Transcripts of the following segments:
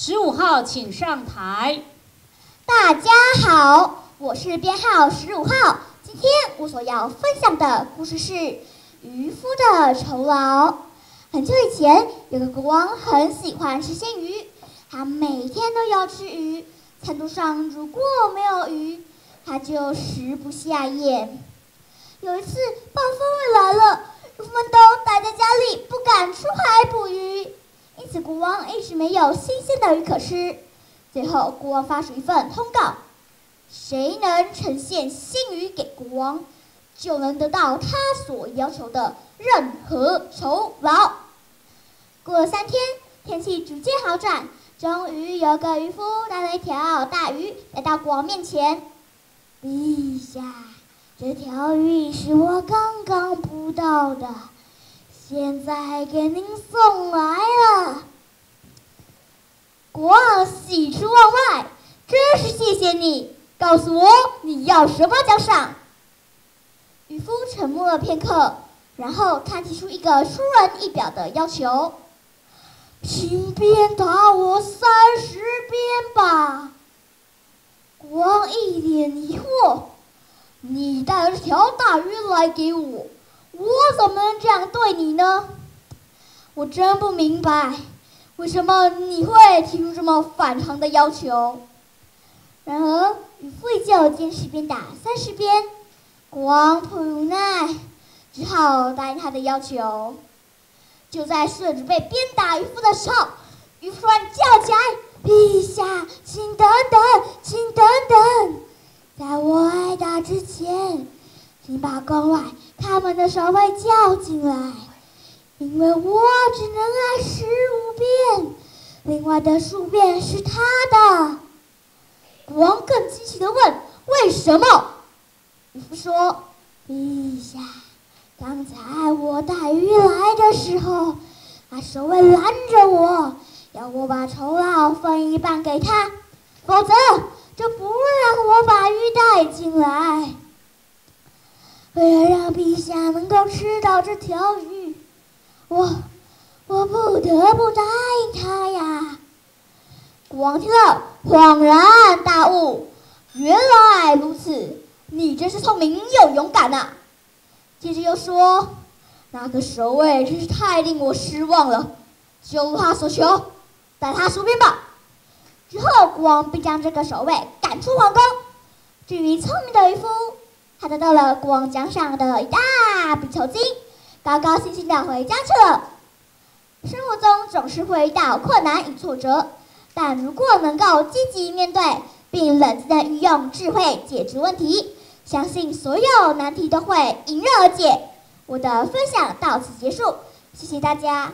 十五号，请上台。大家好，我是编号十五号。今天我所要分享的故事是渔夫的酬劳。很久以前，有个国王很喜欢吃鲜鱼，他每天都要吃鱼。餐桌上如果没有鱼，他就食不下咽。有一次，暴风雨来了，渔夫们都待在家里，不敢出海捕鱼。因此，国王一直没有新鲜的鱼可吃。最后，国王发出一份通告：谁能呈现新鱼给国王，就能得到他所要求的任何酬劳。过了三天，天气逐渐好转，终于有个渔夫带了一条大鱼来到国王面前。陛下，这条鱼是我刚刚捕到的。现在给您送来了，国王喜出望外，真是谢谢你！告诉我你要什么奖赏？渔夫沉默了片刻，然后他提出一个出人意表的要求：“请鞭打我三十鞭吧！”国王一脸疑惑：“你带了条大鱼来给我？”我怎么能这样对你呢？我真不明白，为什么你会提出这么反常的要求。然而，渔夫依旧坚持鞭打三十鞭，国王迫于无奈，只好答应他的要求。就在士准备鞭打渔夫的时候，渔夫突然叫起来：“陛下，请等等，请等等，在我挨打之前。”请把宫外看门的守卫叫进来，因为我只能，另外的数遍是他的。国王更惊奇地问：“为什么？”渔夫说：“陛下，刚才我带鱼来的时候，那守卫拦着我，要我把酬劳分一半给他，否则就不让我把鱼带进来。”为了让陛下能够吃到这条鱼，我我不得不答。国王听了恍然大悟，原来如此，你真是聪明又勇敢呐。接着又说，那个守卫真是太令我失望了，就他所求，带他出兵吧。之后，国王便将这个守卫赶出皇宫。至于聪明的渔夫。他得到了国王奖赏的一大笔酬金，高高兴兴的回家去了。生活中总是会遇到困难与挫折，但如果能够积极面对，并冷静的运用智慧解决问题，相信所有难题都会迎刃而解。我的分享到此结束，谢谢大家。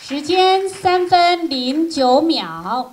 时间三分零九秒。